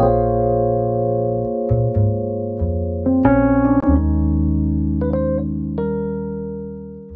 Bye.